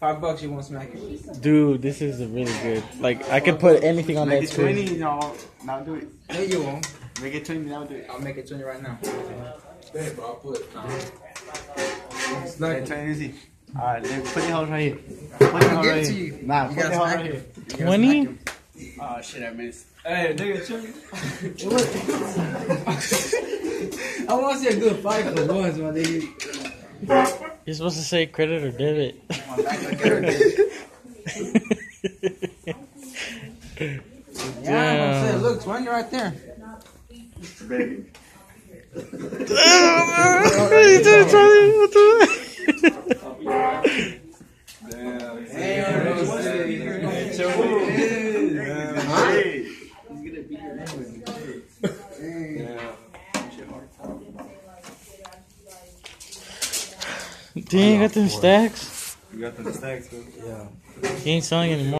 Five bucks, you won't smack it. Dude, this is really good. Like I could put anything on Make that it screen. 20, no, now do it. No, you won't. Make it 20, now do it. I'll make it 20 right now. Hey, bro, I'll put. Nah. It's not. it 20 easy. Alright, then put your hoes right here. Put your I'll hoes right here. you. Nah, You put your hoes right here. You 20? Oh shit, I missed. Hey, nigga, chill. I want to see a good fight for once, my nigga. You're supposed to say credit or debit. My back look Get her good. there. Yeah, I'm saying, look, 20 right there. Baby. Damn. Hey. Dang, got them stacks. You got the stacks, bro. He ain't selling anymore.